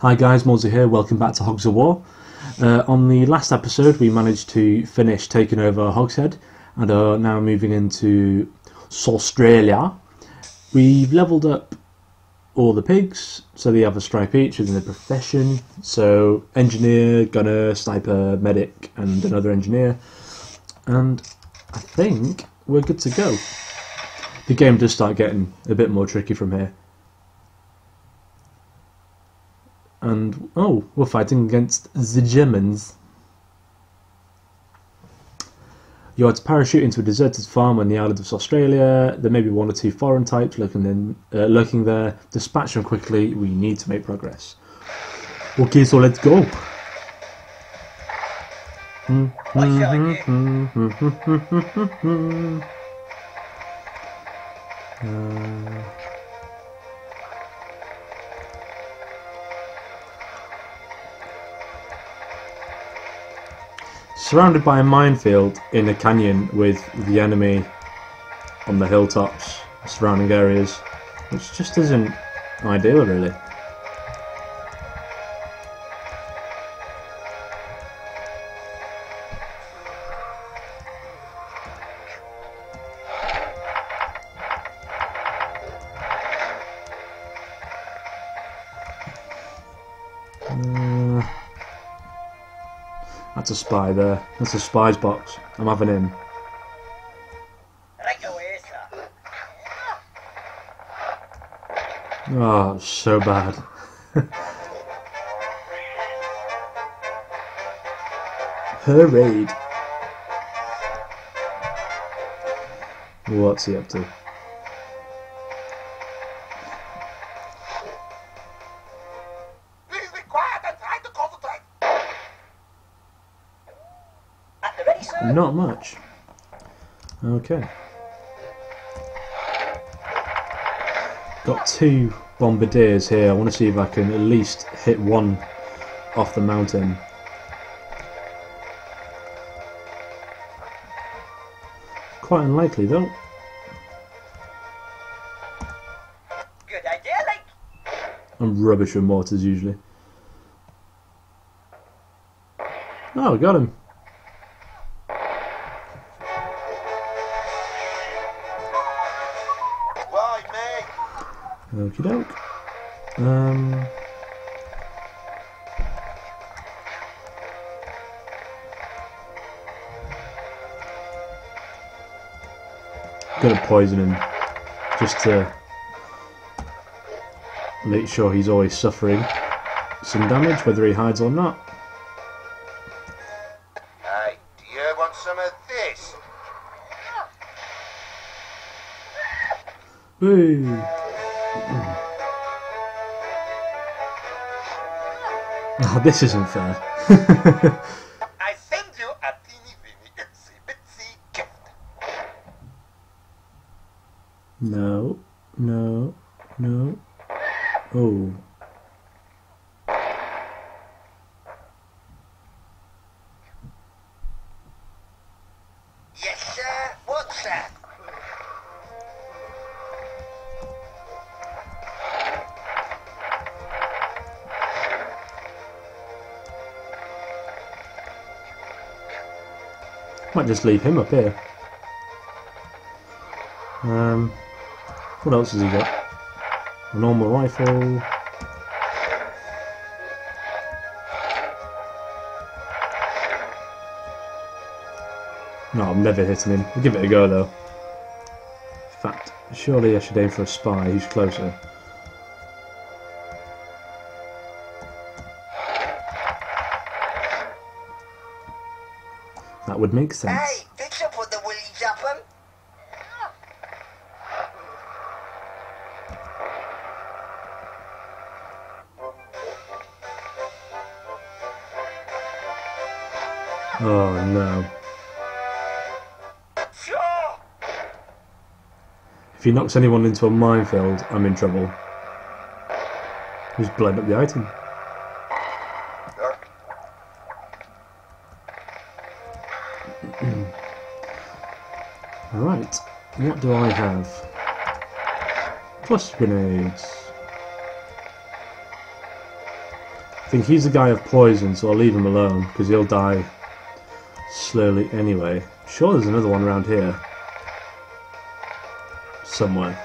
Hi guys, Mullsy here, welcome back to Hogs of War. Uh, on the last episode we managed to finish taking over Hogshead and are now moving into Australia. We've levelled up all the pigs, so they have a stripe each within the profession. So engineer, gunner, sniper, medic and another engineer. And I think we're good to go. The game does start getting a bit more tricky from here. And oh, we're fighting against the Germans. You are to parachute into a deserted farm on the island of Australia. There may be one or two foreign types lurking, in, uh, lurking there. Dispatch them quickly. We need to make progress. Okay, so let's go. uh, surrounded by a minefield in a canyon with the enemy on the hilltops, surrounding areas, which just isn't ideal, really. Spy there. That's a spy's box. I'm having him. Oh, so bad. Her raid. What's he up to? Not much. Okay. Got two bombardiers here. I want to see if I can at least hit one off the mountain. Quite unlikely though. Good idea, like. I'm rubbish with mortars usually. Oh, got him. Okie doke. Um. Gonna poison him just to make sure he's always suffering some damage, whether he hides or not. Oh, this isn't fair. I send you a teeny weeny itsy bitsy gift. No, no, no. Oh. Just leave him up here. Um, what else has he got? A normal rifle. No, I'm never hitting him. I'll give it a go though. In fact, surely I should aim for a spy who's closer. Would make sense. Hey, fix up with the willies up 'em. Oh no. If he knocks anyone into a minefield, I'm in trouble. He's blown up the item. Do I have? Plus grenades. I think he's the guy of poison, so I'll leave him alone because he'll die slowly anyway. Sure, there's another one around here somewhere.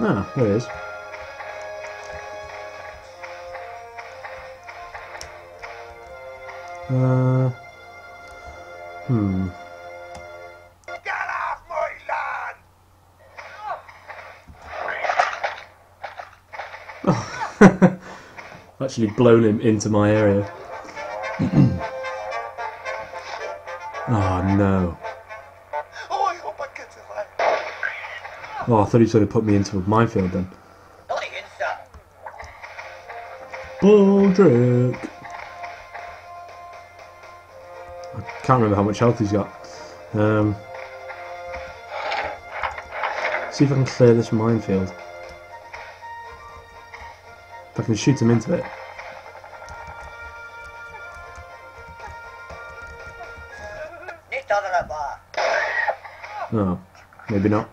Ah, there he is. Uh, hmm. Get off my lawn! Actually blown him into my area. oh no. Oh, I hope I get it right. Oh, I thought he was going to put me into a minefield then. Baldrick! Can't remember how much health he's got. Um, see if I can clear this minefield. If I can shoot him into it. Maar. Oh, maybe not.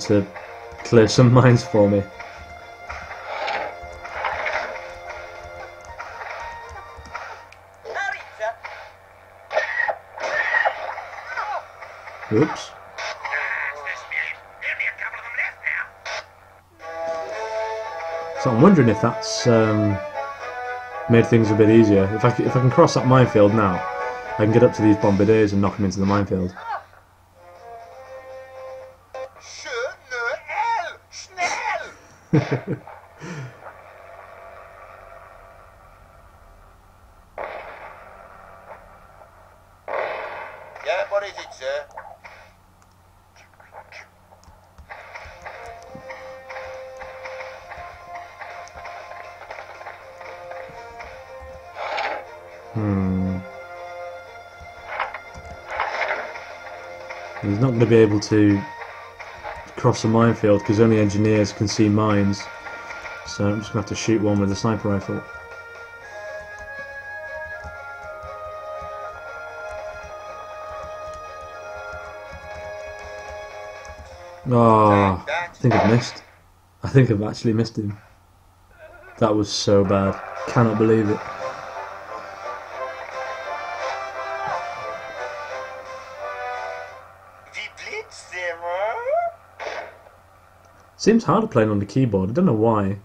To clear some mines for me. Oops. So I'm wondering if that's um, made things a bit easier. If I, if I can cross that minefield now, I can get up to these bombardiers and knock them into the minefield. yeah, what is it, sir? Hmm. He's not going to be able to cross the minefield because only engineers can see mines. So I'm just going to have to shoot one with a sniper rifle. Oh, I think I've missed. I think I've actually missed him. That was so bad. Cannot believe it. Seems harder playing on the keyboard. I don't know why.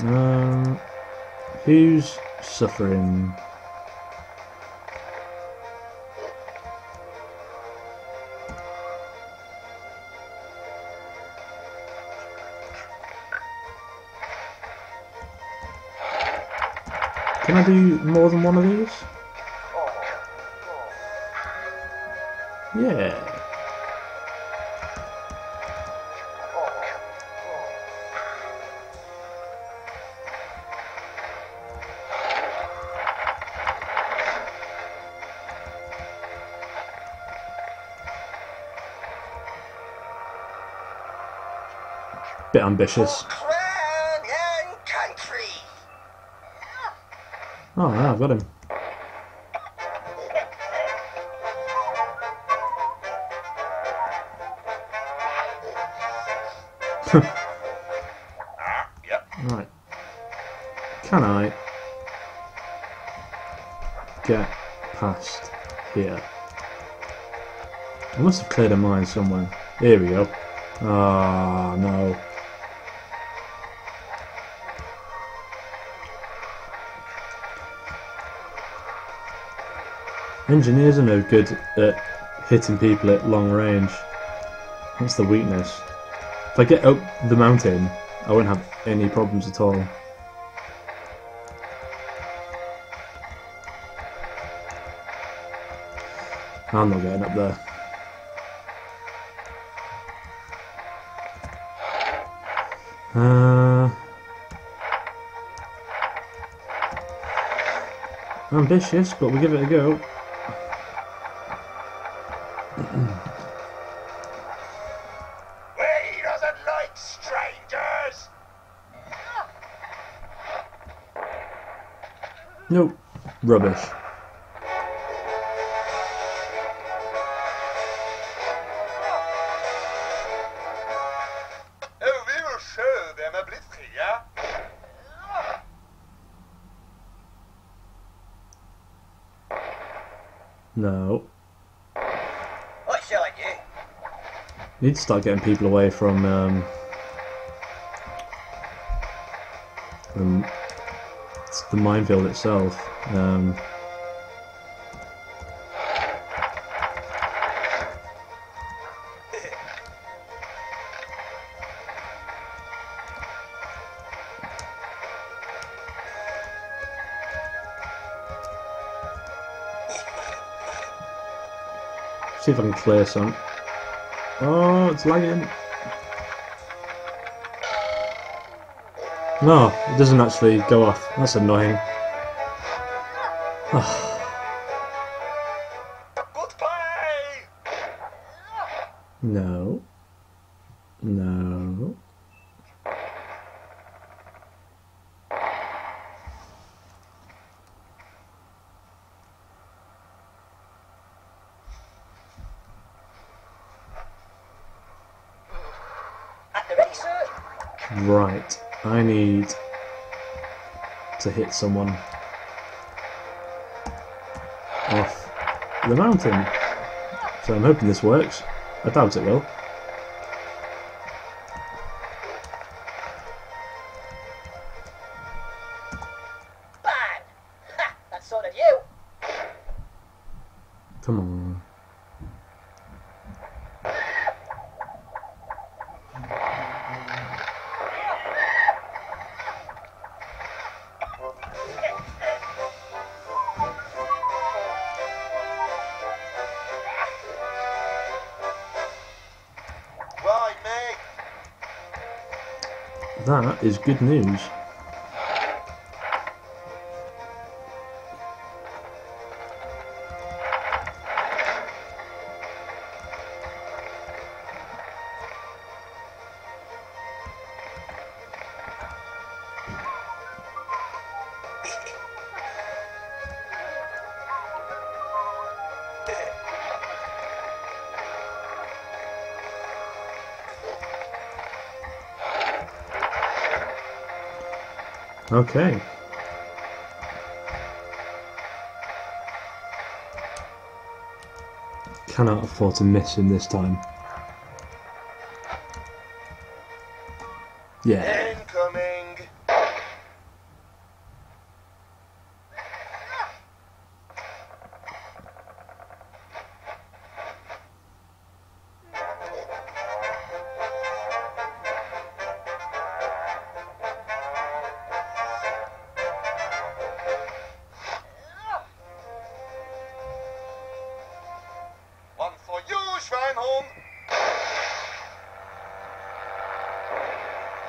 Um, who's suffering? Can I do more than one of these? Yeah. Bit ambitious. Crown and country. Oh, yeah, I've got him. yep. Right. Can I get past here? I must have cleared a mine somewhere. Here we go. Ah, no. Engineers are no good at hitting people at long range. That's the weakness. If I get up the mountain, I won't have any problems at all. I'm not getting up there. Uh, Ambitious, but we'll give it a go. Nope. Rubbish. Oh, we will show them a blitzkrieg. No. What shall I do? Need to start getting people away from um, from the minefield itself. Um, see if I can clear some. Oh, it's lagging. No, it doesn't actually go off. That's annoying. Ah. Goodbye. No. No. At the ready, sir. Right. I need to hit someone off the mountain. So I'm hoping this works. I doubt it will. That is good news. Okay. Cannot afford to miss him this time. Yeah.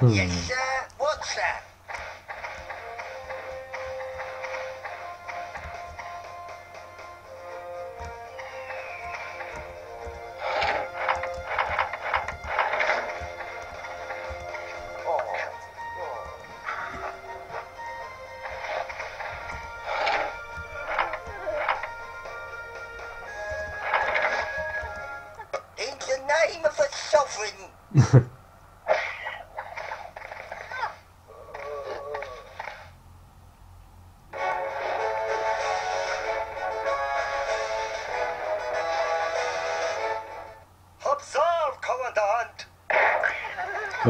Hmm. Yes, sir. What's that? In the name of the sovereign.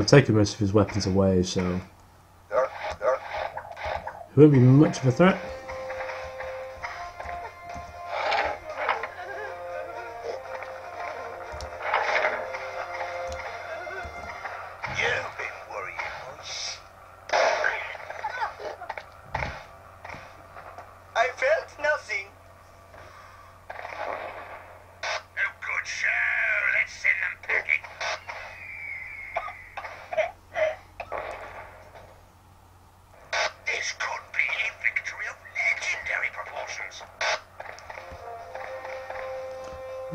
I've taken most of his weapons away, so there. won't be much of a threat.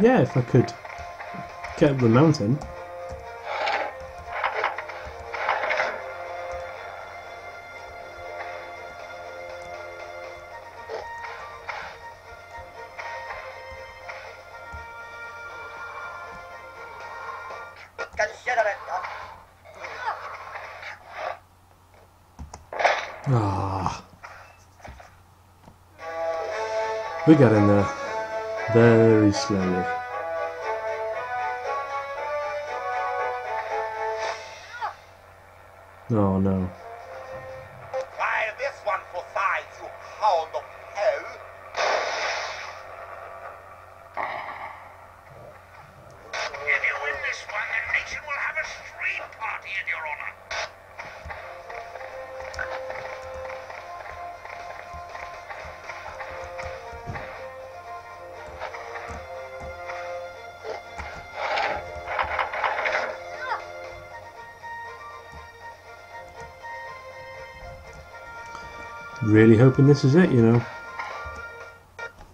Yeah, if I could get up the mountain. Ah. We got in there very slowly. Oh no. Really hoping this is it, you know.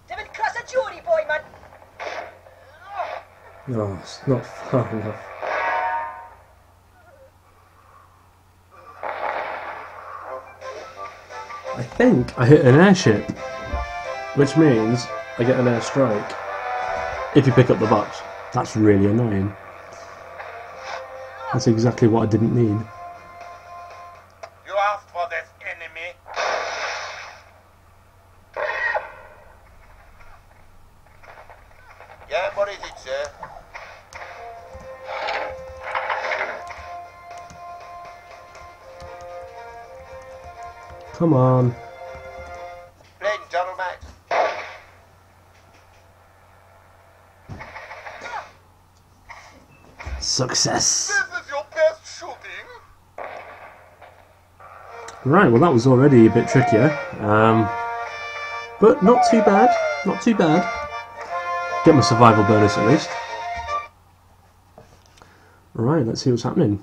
David cross a jury boy, man. Oh, it's not far enough. I think I hit an airship, which means I get an airstrike if you pick up the box. That's really annoying. That's exactly what I didn't need. Come on. Success. This is your best shooting. Right, well that was already a bit trickier. Um, but not too bad. Not too bad. Get my survival bonus at least. Right, let's see what's happening.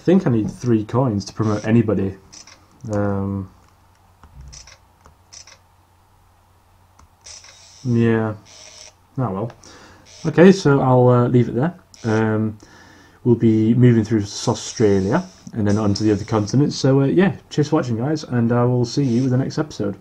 Think I need three coins to promote anybody. Um, Yeah. Oh well. Okay, so I'll uh, leave it there. Um, we'll be moving through Australia and then on to the other continents. So uh, yeah, cheers for watching, guys, and I will see you with the next episode.